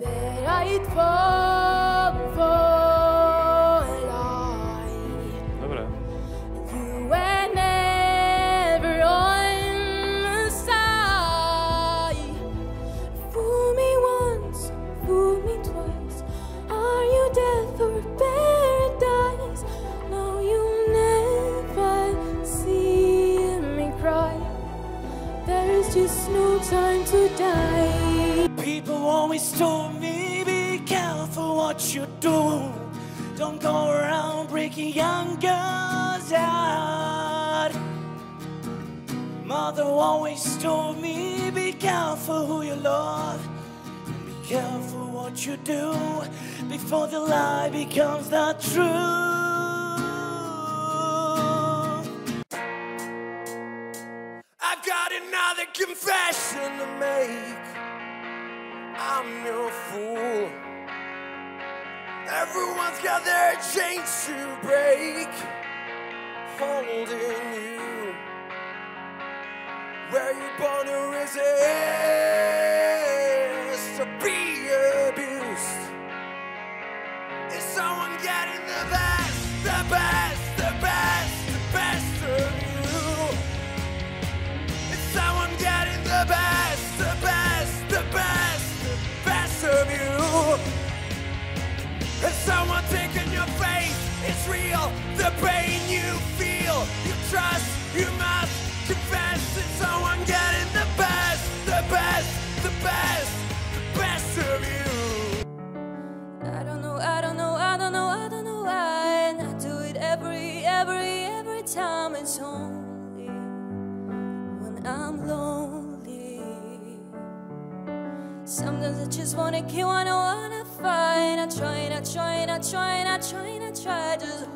Där i två får Dobré. You were never on side. Fool me once, fool me twice. Are you death or paradise? No, you'll never see me cry. There's just no time to die. People always told me be careful what you do. Don't go around breaking young girls' heart. Mother always told me be careful who you love. And be careful what you do before the lie becomes the truth. I've got another confession to make. Everyone's got their chains to break, holding you. Where you born to resist, real, the pain you feel, you trust, you must confess. Is someone getting the best, the best, the best, the best of you? I don't know, I don't know, I don't know, I don't know why. And I do it every, every, every time. It's only when I'm lonely. Sometimes I just wanna kill, I don't wanna fight. I try and I try and I try and I try and I try. Just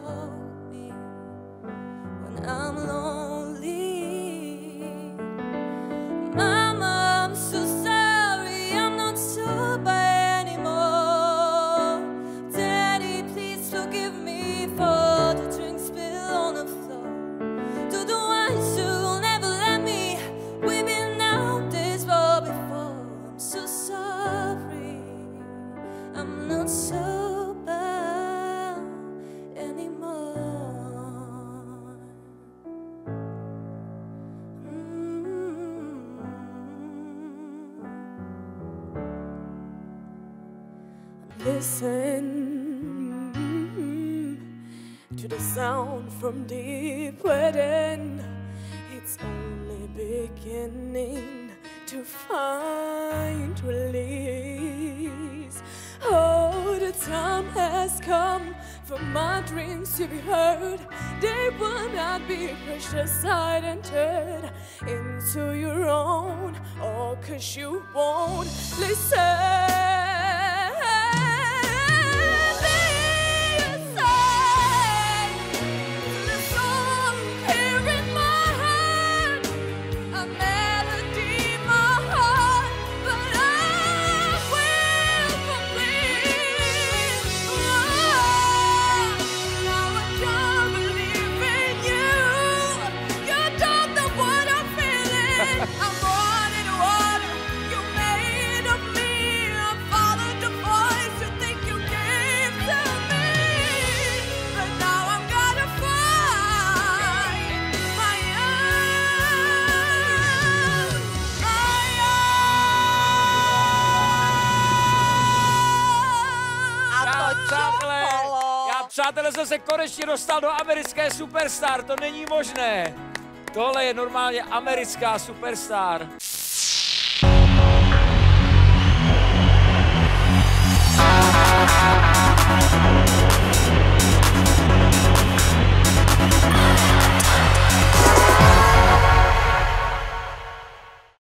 Not sober anymore. Mm. Listen to the sound from deep within. It's only beginning to find release. Time has come for my dreams to be heard. They will not be pushed aside and turned into your own. Oh, cause you won't listen. Přátelé, já přátelé jsem se konečně dostal do americké superstar, to není možné. Tohle je normálně americká superstar.